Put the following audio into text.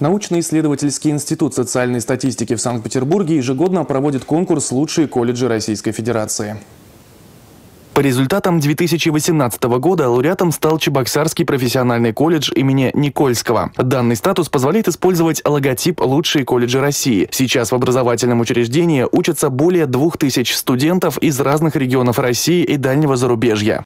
Научно-исследовательский институт социальной статистики в Санкт-Петербурге ежегодно проводит конкурс «Лучшие колледжи Российской Федерации». По результатам 2018 года лауреатом стал Чебоксарский профессиональный колледж имени Никольского. Данный статус позволяет использовать логотип «Лучшие колледжи России». Сейчас в образовательном учреждении учатся более 2000 студентов из разных регионов России и дальнего зарубежья.